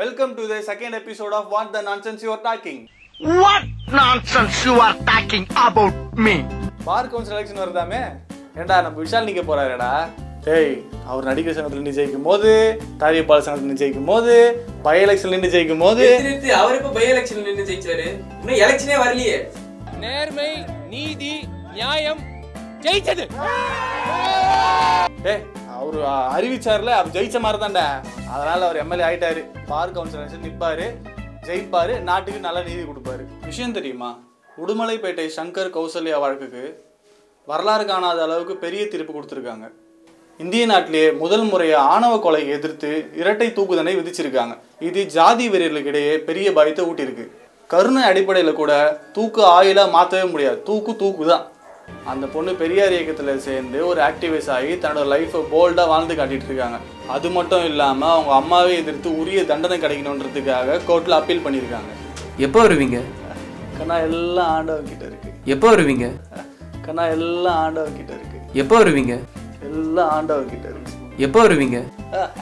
Welcome to the second episode of What the Nonsense You Are Talking. What nonsense you are talking about me? Bar council election வருதாமே ஏண்டா நம்ம விஷால் நிக்க போறாருடா டேய் அவர் நடிகர் சங்கத்தில் நின்று ஜெயிக்கும் போது தாரியப்பால் சங்கத்தில் நின்று ஜெயிக்கும் போது பை எலெக்ஷன் நின்று ஜெயிக்கும் போது. அவர் இப்ப பை எலெக்ஷன்ல நின்னு ஜெயிச்சாரு இன்னும் எலெக்ஷனே வரலையே நேர்மை நீதி நியாயம் ஜெயிச்சது டேய் அவர் அறிவிச்சார்ல அவர் ஜெயிச்ச மாதிரி தான்டா அதனால அவர் எம்எல்ஏ ஆயிட்டாரு. பார் கவுன்சிலர் நிற்பாரு ஜெயிப்பாரு. நாட்டுக்கு நல்ல நீதி கொடுப்பாரு. விஷயம் தெரியுமா? உடுமலைப்பேட்டை சங்கர் கௌசல்யா வழக்குக்கு வரலாறு காணாத அளவுக்கு பெரிய தீர்ப்பு கொடுத்துருக்காங்க. இந்திய நாட்டிலேயே முதல் முறையாக ஆணவ கொலை எதிர்த்து இரட்டை தூக்கு தண்டனை விதிச்சிருக்காங்க. இது ஜாதி வெறியர்களுக்கிடையே பெரிய பயத்தை ஊட்டியிருக்கு. கருணை அடிப்படையில் கூட தூக்கு ஆயிலாக மாற்றவே முடியாது. தூக்கு தூக்கு தான் அந்த பொண்ணு பெரியார் இயக்கத்தில் சேர்ந்து ஒரு ஆக்டிவிஸ்ட் ஆகி தன்னோட லைஃப்பை போல்டாக வாழ்ந்து காட்டிட்டு இருக்காங்க. அது மட்டும் இல்லாமல் அவங்க அம்மாவை எதிர்த்து உரிய தண்டனை கிடைக்கணுன்றதுக்காக கோர்ட்டில் அப்பீல் பண்ணியிருக்காங்க. எப்போ வருவீங்க? கண்ணா எல்லாம் ஆண்டவன் கிட்ட இருக்கு. எப்போ வருவீங்க? கண்ணா எல்லாம் ஆண்டவன் கிட்ட இருக்கு. எப்போ வருவீங்க? எல்லாம் ஆண்டவன் கிட்ட இருக்கு. எப்போ வருவீங்க?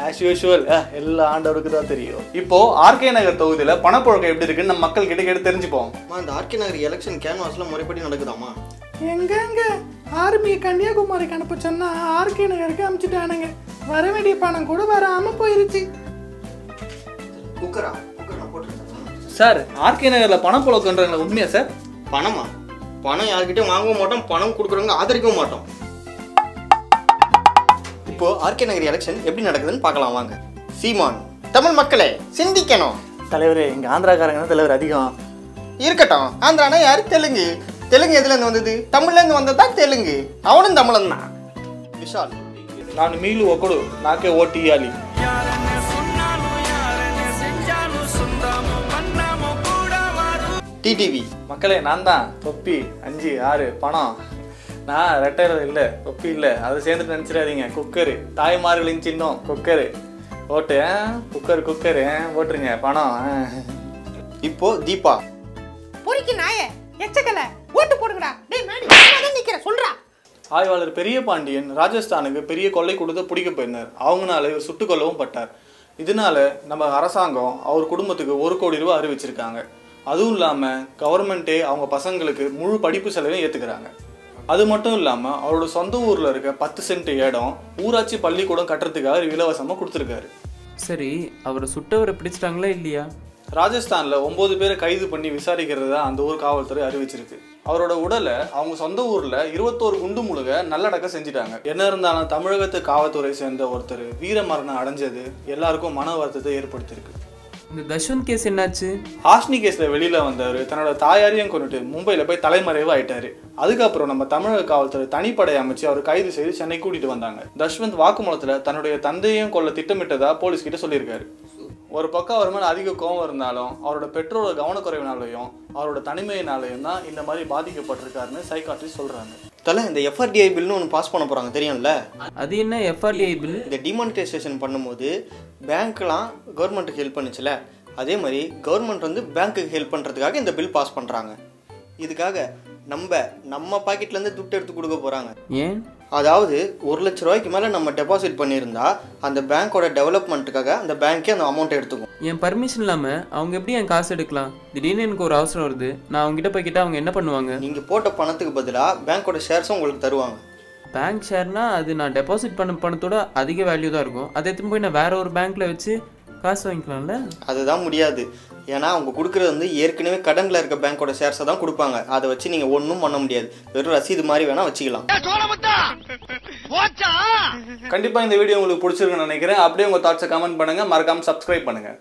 ஆஸ் யூஷுவல் எல்லா ஆண்டவருக்கு தான் தெரியும். இப்போ ஆர்கே நகர் தொகுதியில பணப்புழக்கம் எப்படி இருக்குன்னு நம்ம மக்கள் கிட்ட கேட்டு தெரிஞ்சுப்போம். அம்மா இந்த ஆர்கே நகர் எலெக்ஷன் கேன்வாஸ்ல முறைப்படி நடக்குதாம்மா? எங்கெங்க? ஆர்மியை கன்னியாகுமரிக்கு அனுப்ப சொன்னா ஆர்கே நகருக்கு அனுப்பிச்சிட்டானுங்க வர வேண்டிய பணம் கூட வராம போயிருச்சு. சார் ஆர்கே நகர்ல பணப்புழக்கம்ன்றாங்களா உண்மையா சார்? பணமா? பணம் யார்கிட்டயும் வாங்கவும் மாட்டோம் பணம் கொடுக்குறவங்க ஆதரிக்கவும் மாட்டோம். இப்போ ஆர்கே நகர் எலெக்ஷன் எப்படி நடக்குதுன்னு பார்க்கலாம் வாங்க. சீமான் தமிழ் மக்களே சிந்திக்கணும். தலைவரே எங்க ஆந்திராக்காரங்க தான் தலைவர் அதிகம். இருக்கட்டும். ஆந்திரானா யாரு? தெலுங்கு. தெலுங்கு எதுல இருந்து வந்தது? தமிழ்ல இருந்து வந்தது தான் தெலுங்கு? அவனும் தமிழன் தான். விஷால். நான் மீளு ஒக்கடு. நாக்கே ஓட்டி ஆலி டிடிவி. மக்களே நான் தான். தொப்பி அஞ்சு ஆறு பணம். நான் ரெட்டையர் இல்லை தொப்பி இல்லை. அதை சேர்ந்துட்டு நினச்சிடாதீங்க. குக்கரு. தாய்மார்களின் சின்னம். குக்கரு. ஓட்டு ஆ? Cooker cooker. ஆ? போட்டுருங்க பணம். இப்போ தீபா. பொறிக்கு நாய. ஆய்வாளர் பெரிய பாண்டியன் ராஜஸ்தானுக்கு பெரிய கொள்ளை கொடுத்து பிடிக்க போயிருந்தார். அவங்கனால இவர் சுட்டுக்கொல்லவும் பட்டார். இதனால நம்ம அரசாங்கம் அவர் குடும்பத்துக்கு ஒரு கோடி ரூபாய் அறிவிச்சிருக்காங்க. அதுவும் இல்லாமல் கவர்மெண்ட்டே அவங்க பசங்களுக்கு முழு படிப்பு செலவையும் ஏற்றுக்கிறாங்க அது மட்டும் இல்லாமல் அவரோட சொந்த ஊரில் இருக்க பத்து சென்ட் இடம் ஊராட்சி பள்ளிக்கூடம் கட்டுறதுக்காக இலவசமாக கொடுத்துருக்காரு. சரி அவரை சுட்டவரை பிடிச்சிட்டாங்களா இல்லையா? ராஜஸ்தானில் ஒம்பது பேரை கைது பண்ணி விசாரிக்கிறதா அந்த ஊர் காவல்துறை அறிவிச்சிருக்கு. அவரோட உடலை அவங்க சொந்த ஊரில் இருபத்தோரு குண்டு முழுக நல்லடக்கம் செஞ்சுட்டாங்க. என்ன இருந்தாலும் தமிழகத்து காவல்துறை சேர்ந்த ஒருத்தர் வீர மரணம் அடைஞ்சது எல்லாருக்கும் மன வருத்தத்தை ஏற்படுத்தியிருக்கு. இந்த தஷ்வந்த் கேஸ் என்னாச்சு? ஹாஸ்னி கேஸில் வெளியில் வந்தவர் தன்னோட தாயாரையும் கொண்டுட்டு மும்பையில் போய் தலைமறைவு ஆயிட்டாரு. அதுக்கப்புறம் நம்ம தமிழக காவல்துறை தனிப்படை அமைச்சு அவர் கைது செய்து சென்னை கூட்டிட்டு வந்தாங்க. தஷ்வந்த் வாக்குமூலத்தில் தன்னுடைய தந்தையும் கொல்ல திட்டமிட்டதா போலீஸ் கிட்ட சொல்லியிருக்காரு. ஒரு பக்கம் அவர் மேலே அதிக கோபம் இருந்தாலும் அவரோட பெற்றோரோட கவனக்குறைவினாலையும் அவரோட தனிமையினாலையும் தான் இந்த மாதிரி பாதிக்கப்பட்டிருக்காருன்னு சைக்காட்ரிஸ்ட் சொல்கிறாங்க தலை இந்த எஃப்ஆர்டிஐ பில்னு ஒன்று பாஸ் பண்ண போகிறாங்க தெரியும்ல? அது என்ன எஃப்ஆர்டிஐ பில் இந்த டிமானிட்டைசேஷன் பண்ணும்போது பேங்க்லாம் கவர்மெண்ட்டுக்கு ஹெல்ப் பண்ணுச்சுல? அதே மாதிரி கவர்மெண்ட் வந்து பேங்க்குக்கு ஹெல்ப் பண்ணுறதுக்காக இந்த பில் பாஸ் பண்ணுறாங்க இதுக்காக நம்ம நம்ம பாக்கெட்லேருந்து துட்டு எடுத்து கொடுக்க போகிறாங்க ஏன்? அதாவது ஒரு லட்ச ரூபாய்க்கு மேலே நம்ம டெபாசிட் பண்ணியிருந்தா அந்த பேங்க்கோட டெவலப்மெண்ட்டுக்காக அந்த பேங்க்கே அந்த அமௌண்ட்டை எடுத்துக்கும். என் பர்மிஷன் இல்லாமல் அவங்க எப்படி என் காசு எடுக்கலாம்? திடீர்னு எனக்கு ஒரு அவசரம் வருது. நான் அவங்ககிட்ட போய் கேட்டால் அவங்க என்ன பண்ணுவாங்க? நீங்கள் போட்ட பணத்துக்கு பதிலாக பேங்க்கோட ஷேர்ஸும் உங்களுக்கு தருவாங்க. பேங்க் ஷேர்னா அது நான் டெபாசிட் பண்ண பணத்தோட அதிக வேல்யூ தான் இருக்கும். அதை எடுத்துன்னு போய் நான் வேற ஒரு பேங்க்ல வச்சு காசு வாங்கிக்கலாம்ல? அதுதான் முடியாது. ஏன்னா அவங்க கொடுக்குறது வந்து ஏற்கனவே கடனில் இருக்க பேங்க்கோட ஷேர்ஸை தான் கொடுப்பாங்க. அதை வச்சு நீங்கள் ஒன்றும் பண்ண முடியாது. வெறும் ரசீது மாதிரி வேணால் வச்சுக்கலாம். கண்டிப்பாக இந்த வீடியோ உங்களுக்கு பிடிச்சிருக்குன்னு நினைக்கிறேன். அப்படியே உங்கள் தாட்ஸை கமெண்ட் பண்ணுங்கள் மறக்காமல் சப்ஸ்கிரைப் பண்ணுங்கள்